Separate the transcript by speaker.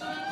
Speaker 1: Bye.